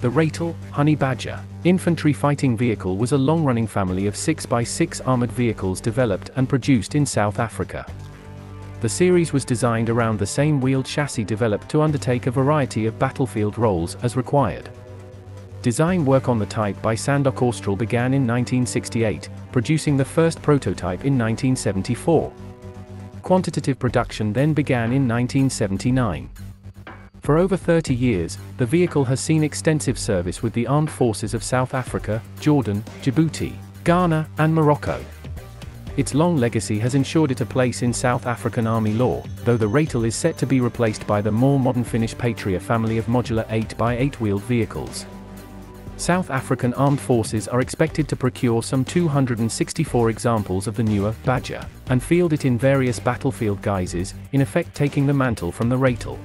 The Ratel, Honey Badger, infantry fighting vehicle was a long-running family of 6x6 armored vehicles developed and produced in South Africa. The series was designed around the same wheeled chassis developed to undertake a variety of battlefield roles as required. Design work on the type by Sandock Austral began in 1968, producing the first prototype in 1974. Quantitative production then began in 1979. For over 30 years, the vehicle has seen extensive service with the armed forces of South Africa, Jordan, Djibouti, Ghana, and Morocco. Its long legacy has ensured it a place in South African Army law, though the Ratel is set to be replaced by the more modern Finnish Patria family of modular 8x8 wheeled vehicles. South African armed forces are expected to procure some 264 examples of the newer Badger, and field it in various battlefield guises, in effect taking the mantle from the Ratel.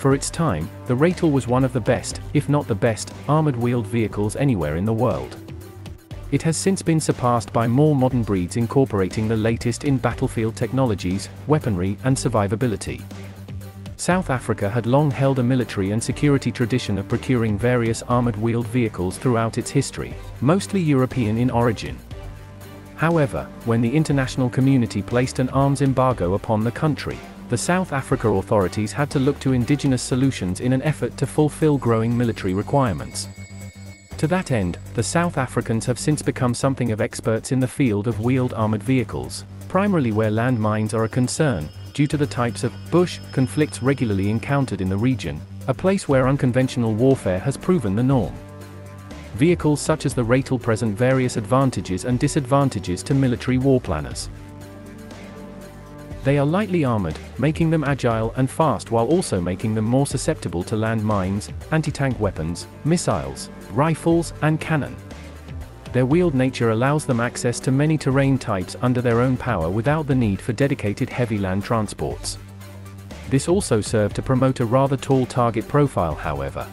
For its time, the Ratel was one of the best, if not the best, armored wheeled vehicles anywhere in the world. It has since been surpassed by more modern breeds incorporating the latest in battlefield technologies, weaponry, and survivability. South Africa had long held a military and security tradition of procuring various armored wheeled vehicles throughout its history, mostly European in origin. However, when the international community placed an arms embargo upon the country, the South Africa authorities had to look to indigenous solutions in an effort to fulfill growing military requirements. To that end, the South Africans have since become something of experts in the field of wheeled armored vehicles, primarily where landmines are a concern, due to the types of bush conflicts regularly encountered in the region, a place where unconventional warfare has proven the norm. Vehicles such as the Ratel present various advantages and disadvantages to military war planners. They are lightly armored, making them agile and fast while also making them more susceptible to land mines, anti-tank weapons, missiles, rifles, and cannon. Their wheeled nature allows them access to many terrain types under their own power without the need for dedicated heavy land transports. This also served to promote a rather tall target profile however.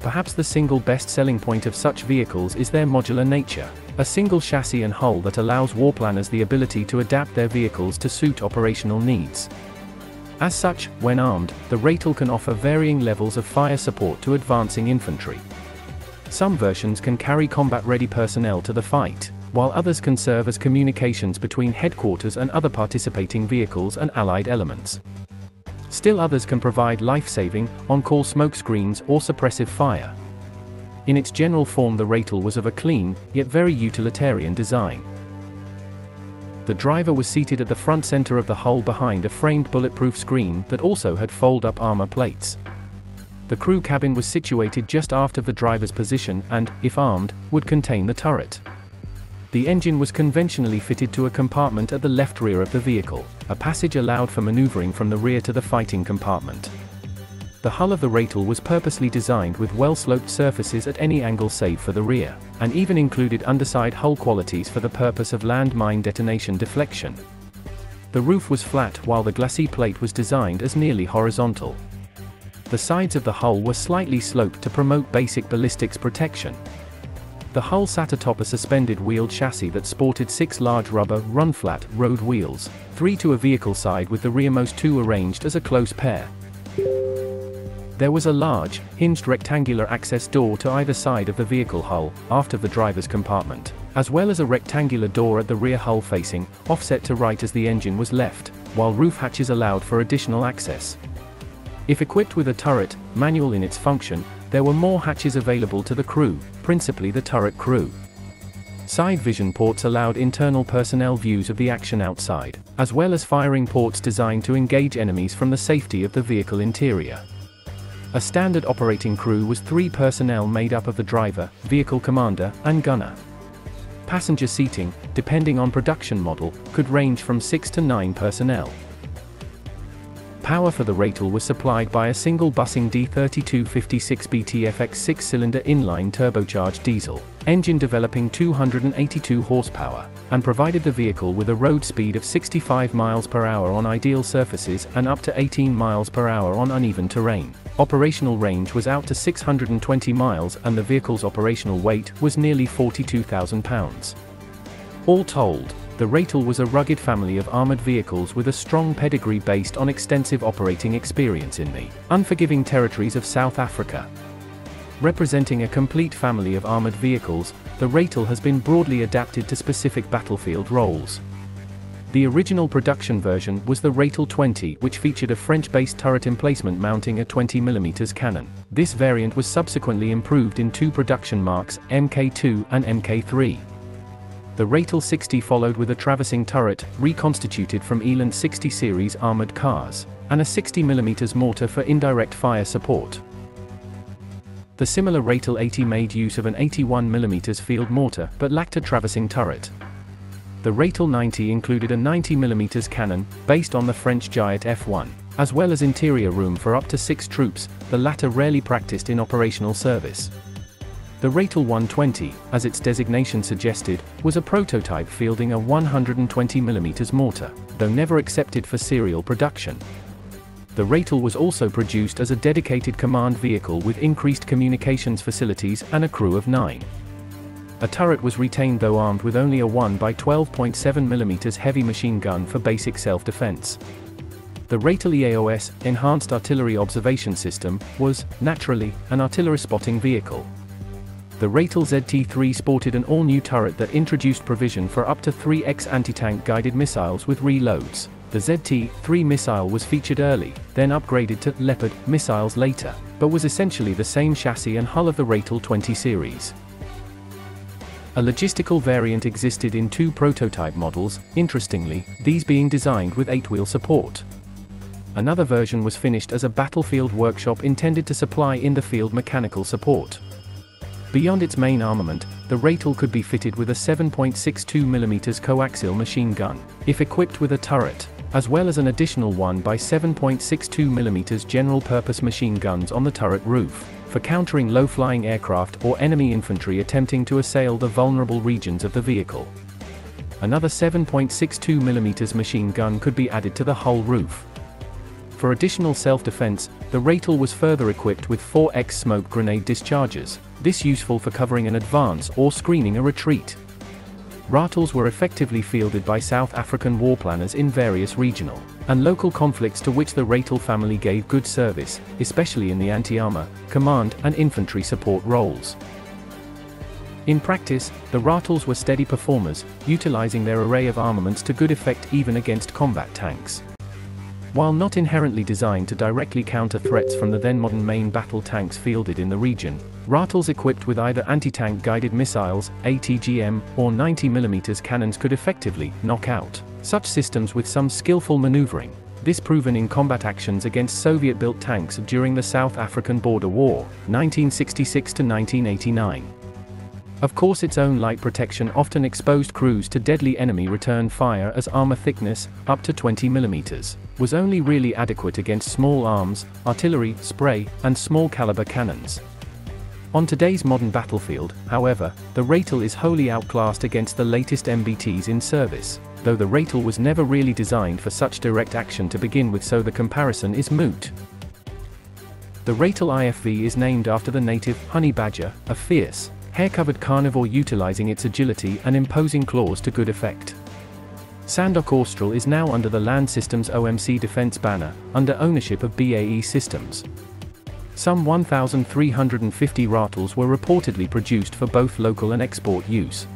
Perhaps the single best selling point of such vehicles is their modular nature, a single chassis and hull that allows warplanners the ability to adapt their vehicles to suit operational needs. As such, when armed, the Ratel can offer varying levels of fire support to advancing infantry. Some versions can carry combat-ready personnel to the fight, while others can serve as communications between headquarters and other participating vehicles and allied elements. Still others can provide life-saving, on-call smoke screens or suppressive fire. In its general form the Ratel was of a clean, yet very utilitarian design. The driver was seated at the front center of the hull behind a framed bulletproof screen that also had fold-up armor plates. The crew cabin was situated just aft of the driver's position and, if armed, would contain the turret. The engine was conventionally fitted to a compartment at the left rear of the vehicle, a passage allowed for maneuvering from the rear to the fighting compartment. The hull of the Ratel was purposely designed with well-sloped surfaces at any angle save for the rear, and even included underside hull qualities for the purpose of landmine detonation deflection. The roof was flat while the glacis plate was designed as nearly horizontal, the sides of the hull were slightly sloped to promote basic ballistics protection. The hull sat atop a suspended wheeled chassis that sported six large rubber, run-flat, road wheels, three to a vehicle side with the rearmost two arranged as a close pair. There was a large, hinged rectangular access door to either side of the vehicle hull, after the driver's compartment, as well as a rectangular door at the rear hull facing, offset to right as the engine was left, while roof hatches allowed for additional access. If equipped with a turret, manual in its function, there were more hatches available to the crew, principally the turret crew. Side vision ports allowed internal personnel views of the action outside, as well as firing ports designed to engage enemies from the safety of the vehicle interior. A standard operating crew was three personnel made up of the driver, vehicle commander, and gunner. Passenger seating, depending on production model, could range from 6 to 9 personnel. Power for the Ratel was supplied by a single Bussing D3256BTFX 6-cylinder inline turbocharged diesel engine developing 282 horsepower, and provided the vehicle with a road speed of 65 miles per hour on ideal surfaces and up to 18 miles per hour on uneven terrain. Operational range was out to 620 miles and the vehicle's operational weight was nearly 42,000 pounds. All told, the Ratel was a rugged family of armored vehicles with a strong pedigree based on extensive operating experience in the unforgiving territories of South Africa. Representing a complete family of armored vehicles, the Ratel has been broadly adapted to specific battlefield roles. The original production version was the Ratel 20 which featured a French-based turret emplacement mounting a 20mm cannon. This variant was subsequently improved in two production marks, Mk2 and Mk3. The Ratel 60 followed with a traversing turret, reconstituted from Eland 60 series armored cars, and a 60mm mortar for indirect fire support. The similar Ratel 80 made use of an 81mm field mortar but lacked a traversing turret. The Ratel 90 included a 90mm cannon, based on the French Giat F1, as well as interior room for up to six troops, the latter rarely practiced in operational service. The Ratel 120, as its designation suggested, was a prototype fielding a 120mm mortar, though never accepted for serial production. The Ratel was also produced as a dedicated command vehicle with increased communications facilities and a crew of nine. A turret was retained though armed with only a 1 by 12.7mm heavy machine gun for basic self-defense. The Ratel EAOS, Enhanced Artillery Observation System, was, naturally, an artillery spotting vehicle. The Ratel ZT-3 sported an all-new turret that introduced provision for up to 3x anti-tank guided missiles with reloads. The ZT-3 missile was featured early, then upgraded to Leopard missiles later, but was essentially the same chassis and hull of the Ratel 20 series. A logistical variant existed in two prototype models, interestingly, these being designed with 8-wheel support. Another version was finished as a battlefield workshop intended to supply in-the-field mechanical support. Beyond its main armament, the Ratel could be fitted with a 7.62mm coaxial machine gun, if equipped with a turret, as well as an additional 1 by 7.62mm general-purpose machine guns on the turret roof for countering low-flying aircraft or enemy infantry attempting to assail the vulnerable regions of the vehicle. Another 7.62mm machine gun could be added to the hull roof. For additional self-defense, the Ratel was further equipped with 4x smoke grenade dischargers, this useful for covering an advance or screening a retreat. Ratels were effectively fielded by South African war planners in various regional and local conflicts to which the Ratel family gave good service, especially in the anti-armor, command and infantry support roles. In practice, the Ratels were steady performers, utilizing their array of armaments to good effect even against combat tanks. While not inherently designed to directly counter threats from the then modern main battle tanks fielded in the region, Ratels equipped with either anti-tank guided missiles, ATGM, or 90mm cannons could effectively knock out such systems with some skillful maneuvering. This proven in combat actions against Soviet-built tanks during the South African Border War, 1966 to 1989. Of course its own light protection often exposed crews to deadly enemy return fire as armor thickness, up to 20 mm, was only really adequate against small arms, artillery, spray, and small caliber cannons. On today's modern battlefield, however, the Ratel is wholly outclassed against the latest MBTs in service, though the Ratel was never really designed for such direct action to begin with so the comparison is moot. The Ratel IFV is named after the native honey badger, a fierce, hair-covered carnivore utilizing its agility and imposing claws to good effect. Sandock Austral is now under the Land Systems OMC defense banner, under ownership of BAE Systems. Some 1,350 Ratels were reportedly produced for both local and export use.